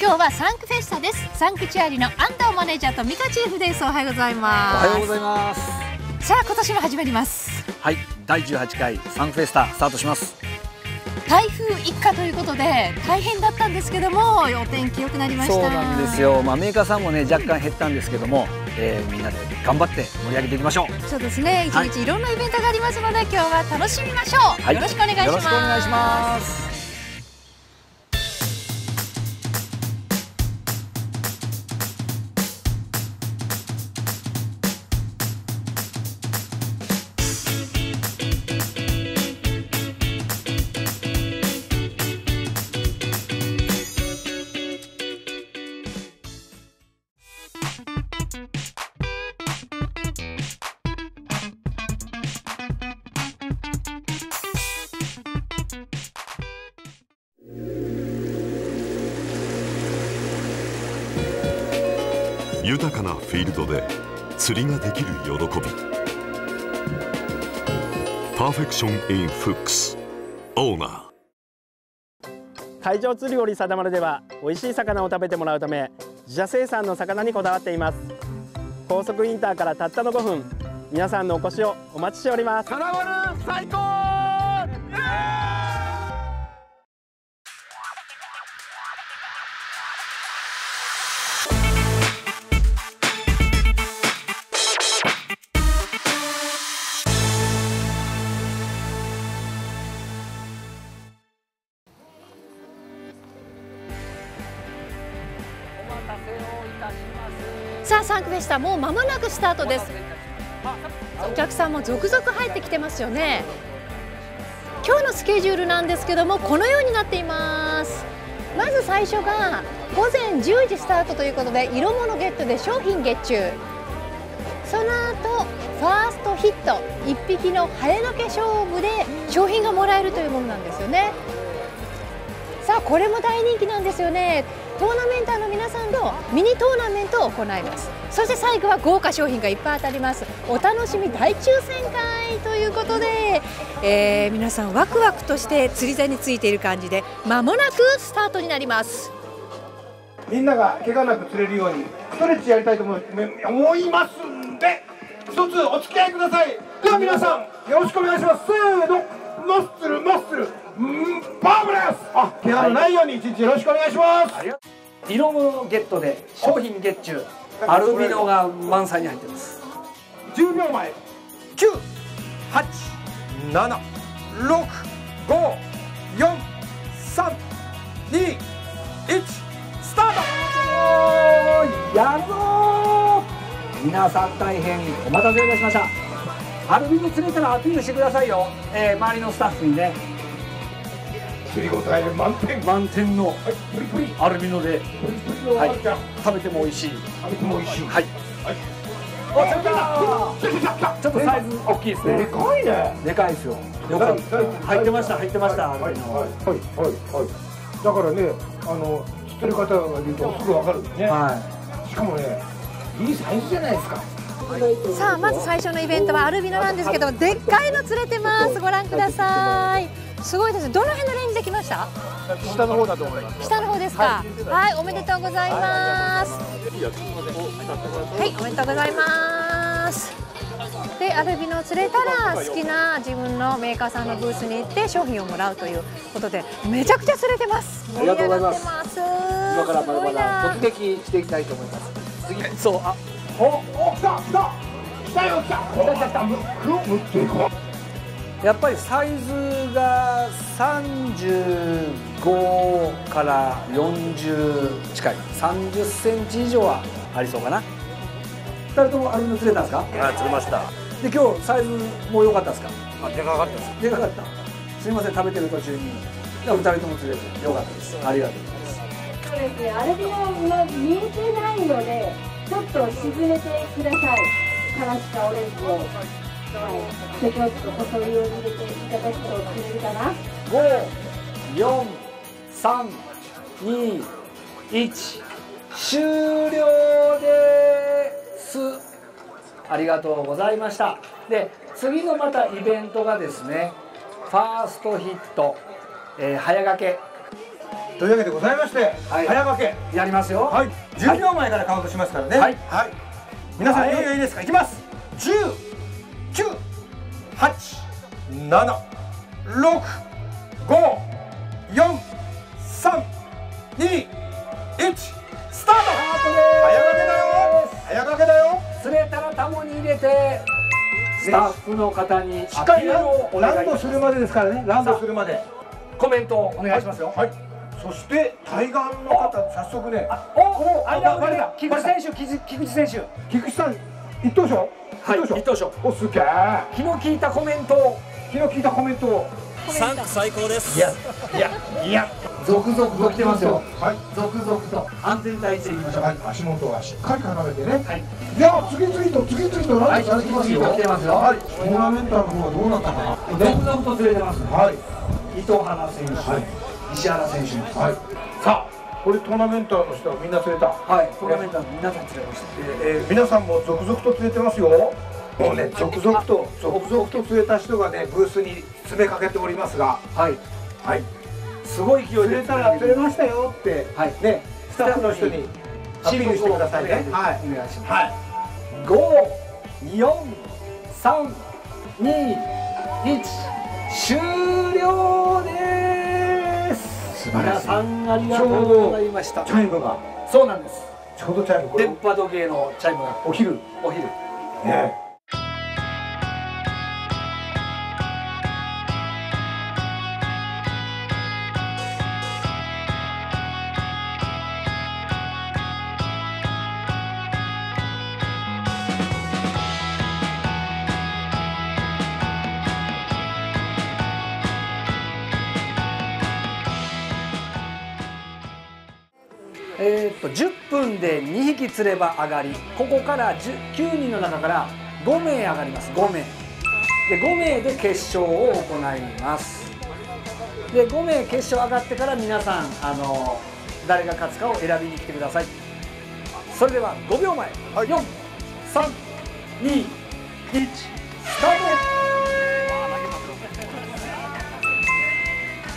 今日はサンクフェスタです。サンクチュアリの安藤マネージャーとミカチーフです。おはようございおます。はようございます。さあ今年も始まります。はい第18回サンクフェスタスタートします。台風一過ということで大変だったんですけどもお天気良くなりました。そうなんですよ。まあメーカーさんもね若干減ったんですけども、えー、みんなで頑張って盛り上げていきましょう。そうですね。一はい。日いろんなイベントがありますので、今日は楽しみましょう、はい。よろしくお願いします。よろしくお願いします豊かなフィールドで釣りができる喜び。パーフェクション・イン・フックス。オーナー。海上釣り堀定丸では美味しい魚を食べてもらうため自社生産の魚にこだわっています。高速インターからたったの5分。皆さんのお越しをお待ちしておりますさあサンクフェスタもう間もなくスタートです。お客さんも続々入ってきてますよね。今日のスケジュールなんですけどもこのようになっています。まず最初が午前10時スタートということで色物ゲットで商品月中その後ファーストヒット1匹のハエの毛勝負で商品がもらえるというものなんですよね。さあこれも大人気なんですよね。トーナメンターの皆さんとミニトーナメントを行います。そして最後は豪華商品がいっぱい当たります。お楽しみ大抽選会ということで、えー皆さんワクワクとして釣り竿についている感じで間もなくスタートになります。みんなが怪我なく釣れるようにストレッチやりたいと思いますんで一つお付き合いください。では皆さんよろしくお願いします。せーのマッスルマッスル。うんパーブレス。あ怪我のないように一日よろしくお願いします。色物ゲットで商品月中アルビノが満載に入ってます。10秒前987654321スタート!やるぞー!皆さん大変お待たせいたしました。アルビノ釣れたらアピールしてくださいよ、えー周りのスタッフにね釣り応え満点。満点のプリプリ。アルビノでプリプリのワンちゃん。食べても美味しい。食べても美味しい。はい。ちょっとサイズ大きいですでねかいね。でかいですよ。よかった。入ってました入ってましたはい。はいアルビノはい。はい。はい。だからねあの知ってる方が言うとすぐわかるね、はしかもねいいサイズじゃないですか。さあまず最初のイベントはアルビノなんですけどでっかいの釣れてます。ご覧くださいすごいですね。どの辺のレンジできました？下の方だと思います。下の方ですか？はい、おめでとうございます。はい。おめでとうございます。でアルビノを釣れたら好きな自分のメーカーさんのブースに行って商品をもらうということでめちゃくちゃ釣れてます。ありがとうございます。盛り上がってます。今からまだまだすごいな突撃していきたいと思います。次。そうあおお来た来た来たよ来た来た来たむくむっていこやっぱりサイズが35から40近い。30センチ以上はありそうかな。2人ともアルミの釣れたんですか？はい釣れました。で今日サイズも良かったですか？あでかかったです。でかかった。すいません食べてる途中に。2人とも釣れて良かったです。ありがとうございます。そうですね、アルビノが見えてないので、ちょっと沈めてください。からしかオレンジを。はい。で、ちょっと細いように入れていただくと釣れるかな。54321終了です。ありがとうございました。で次のまたイベントがですねファーストヒット、えー早掛け。というわけでございまして、はい。早掛け。やりますよ。はい。10秒前からカウントしますからね。はい。皆さん、はい。いよいよいいですか？いきます。10 9 8 7 6 5 4 3 2 1スタート！早掛けだよ。早掛けだよ。釣れたらタモに入れてスタッフの方にしっかりランいたします。ドするまでですからね。ランドするまで。コメントをお願いしますよ。はい、そして対岸の方早速ね。おお間をバレた。菊池選手菊菊池選手。菊池さん一等賞？はい一等賞おすげえ。気の利いたコメントを。昨日聞いたコメントを。3区最高です。いやいや。いや。続々と来てますよ。はい。続々と。安全第一でいきましょう。はい。足元はしっかり離れてね。はい。いや次々と次々とランドされてますよ。はい来てますよ。はい。トーナメンタルの方はどうなったかな。続々と釣れてます。はい。糸原選手、はい。石原選手。もはい。さあこれトーナメンタルの人はみんな釣れた？はいトーナメンターの皆さん釣れました。えーえー皆さんも続々と釣れてますよ。もうね続々と続々と釣れた人がねブースに詰めかけておりますが。はい。はい。すごい勢いで。釣れたら釣れましたよって、はい。ねスタッフの人にアピールしてくださいね。はい。お願いします。はい。五、四、三、二、一、終了です。皆さんありがとうございました。チャイムがそうなんです。ちょうどチャイム電波時計のチャイムがお昼お昼。ねえーっと10分で2匹釣れば上がり。ここから10 9人の中から5名上がります。5名で5名で決勝を行います。で5名決勝上がってから皆さんあの誰が勝つかを選びに来てください。それでは5秒前、4 3 2 1スタート。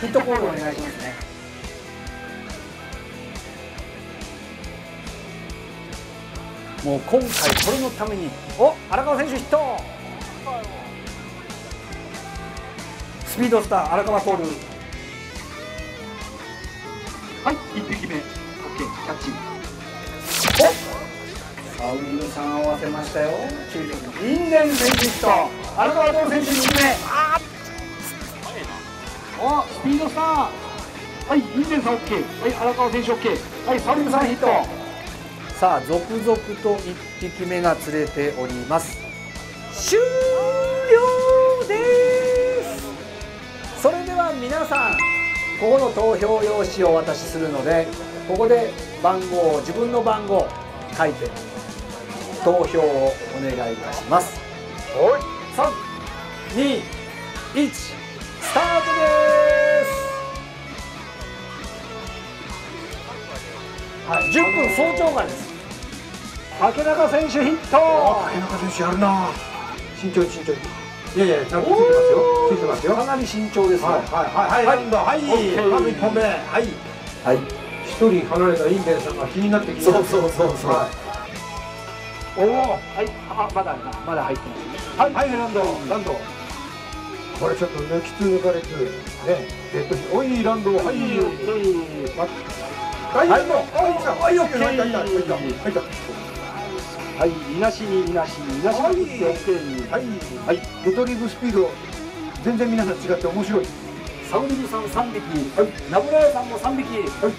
ヒットコールお願いしますねもう今回これのために。お荒川選手ヒット。スピードスター荒川コール。はい1匹目 OK キャッチ。おサウリングさん合わせましたよ。インデン選手ヒット。荒川コール選手2匹目。おスピードスター。はいインデンさん OK はい荒川選手 OK はいサウリングさんヒットさあ続々と1匹目が釣れております。終了です。それでは皆さんここの投票用紙をお渡しするのでここで番号を自分の番号書いて投票をお願いいたします。321スタートです。はい、10分早朝からです竹中選手ヒット。竹中選手やるな。慎重に慎重に。いやいやちゃんとついてますよ。ついてますよ。かなり慎重ですよはいはいはいはい。はい。まず1本目。はい。はい。一人離れたインデンさんが気になって気になって。そうそうそうそう。はい。おおはい。あまだまだ入ってないはい、はい、ランド、ランド。これちょっと抜きつ抜かれつ、ね、デッドヒおい、ランド、はい、はい、はい、ランド、はい、来た。はい、オッケー、はい、入った、入った、入った。はい、いなしにいなし、いなしはい。に振ってオッケーに。はい、はい、レトリーブスピード、全然皆さん違って面白い。サウリブさん3匹、はい、ナブラヤさんも3匹、はい、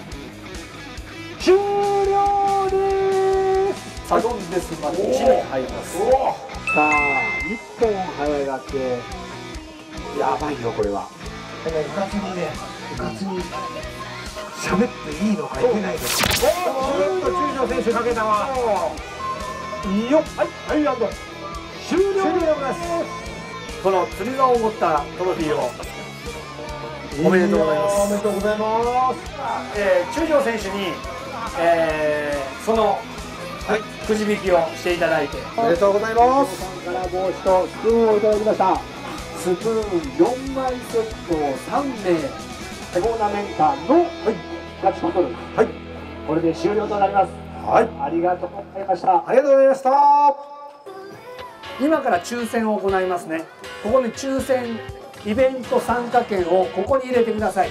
終了です。サドンデスマッチに入ります。さあ1本早がけ。やばいよこれは。うかつにね、うかつに。喋っていいのかいけないのか。おっと中条選手かけたわ。いいよ、はい、はい、ランド。終了終了です。この釣り竿を持ったトロフィーを。おめでとうございます。おめでとうございます。えー中条選手に、えーその、くじ引きをしていただいて。おめでとうございます。さんから帽子とスプーンをいただきましたスプーン4枚セットを3名トーナメンターの、はい、キャッチボトル。はい。これで終了となりますはい。ありがとうございました。ありがとうございました。今から抽選を行いますね。ここに抽選イベント参加券をここに入れてください。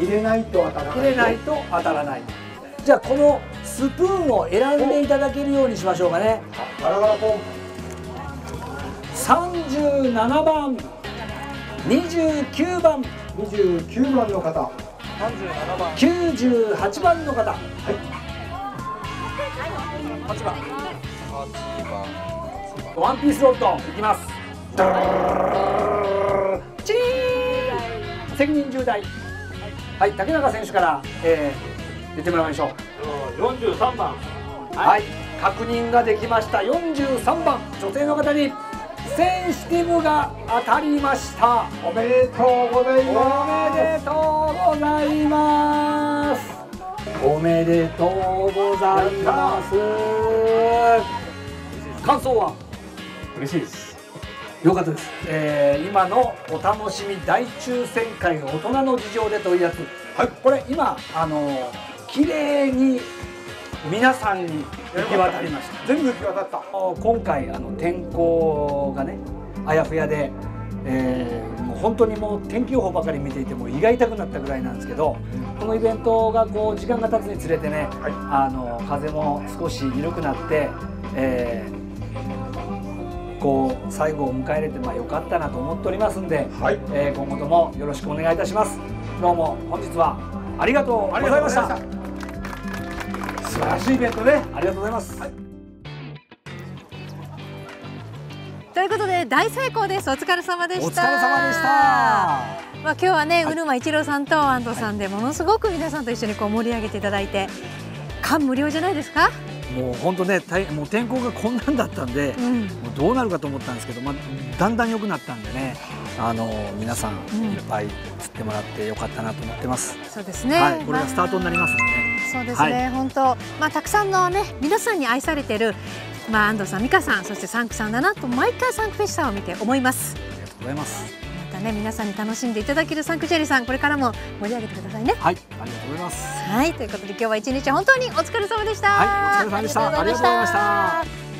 入れないと当たらない。入れないと当たらない。じゃあこのスプーンを選んでいただけるようにしましょうかね。ガラガラポン37番。29番。29番の方。98番。の方ワンピースロッドいきます。チーン。責任重大。はい竹中選手から、えー、出てもらいましょう。43番。はい、確認ができました。43番。女性の方にセンシティブが当たりました。おめでとうございおます。めでとうございます。おめでとう。ございます。感想は？嬉しいです。よかったです、えー今のお楽しみ大抽選会大人の事情でというやつはい。これ今あの綺麗に皆さんに行き渡りました。全部行き渡った。今回あの天候がねあやふやで、えーもう本当にもう天気予報ばかり見ていても胃が痛くなったぐらいなんですけどこのイベントがこう時間が経つにつれてね、あの風も少し緩くなって、えーこう最後を迎えれてまあ良かったなと思っておりますんで、はい。えー今後ともよろしくお願いいたします。どうも本日はありがとうございました。素晴らしいイベントね。ありがとうございます、ということで大成功です。お疲れ様でした。お疲れ様でした。まあ今日はね、うぬま一郎さんと安藤さんでものすごく皆さんと一緒にこう盛り上げていただいて感無量じゃないですか？もう本当ね大もう天候がこんなんだったんで、うん。もうどうなるかと思ったんですけど、まあ、だんだん良くなったんでねあの皆さんうん。いっぱい釣ってもらってよかったなと思ってます、そうですね、はい。これがスタートになりますんでね、そうですね、本当、まあ、たくさんのね、皆さんに愛されてる。まあ、安藤さん、美香さん、そしてサンクさんだなと、毎回サンクフェスタを見て思います。ありがとうございますまたね、皆さんに楽しんでいただけるサンクチェリーさん、これからも盛り上げてくださいね。はいありがとうございますはい、ということで、今日は一日本当にお疲れ様でした。はいお疲れ様でしたありがとうございました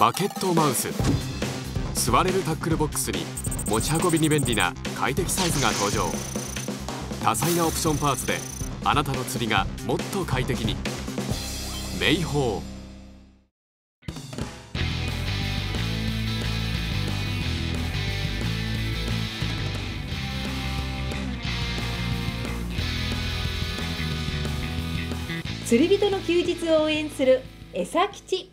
バケットマウス。座れるタックルボックスに持ち運びに便利な快適サイズが登場。多彩なオプションパーツであなたの釣りがもっと快適に。名宝釣り人の休日を応援する「えさきち」